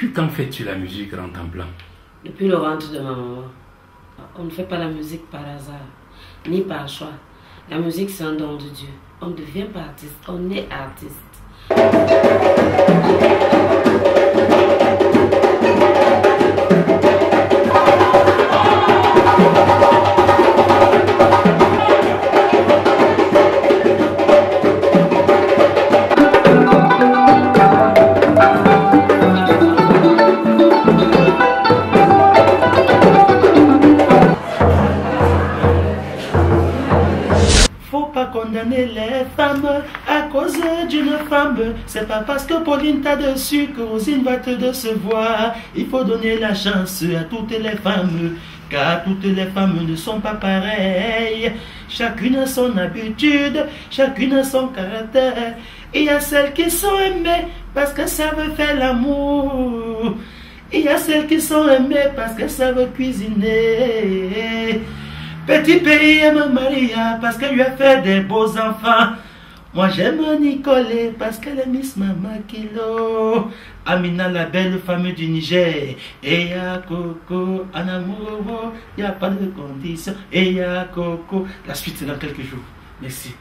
Depuis quand fais-tu la musique en temps blanc Depuis le ventre de ma maman. On ne fait pas la musique par hasard, ni par choix. La musique, c'est un don de Dieu. On ne devient pas artiste, on est artiste. Les femmes à cause d'une femme. C'est pas parce que Pauline t'a dessus que Rosine va te décevoir. Il faut donner la chance à toutes les femmes. Car toutes les femmes ne sont pas pareilles. Chacune a son habitude, chacune a son caractère. Il y a celles qui sont aimées parce que ça veut faire l'amour. Il y a celles qui sont aimées parce que ça veut cuisiner. Petit pays aime Maria parce qu'elle lui a fait des beaux enfants. Moi j'aime Nicole parce qu'elle est Miss Mama Kilo. Amina la belle femme du Niger. Et Coco, en amour, y a pas de condition. Et Coco. La suite c'est dans quelques jours. Merci.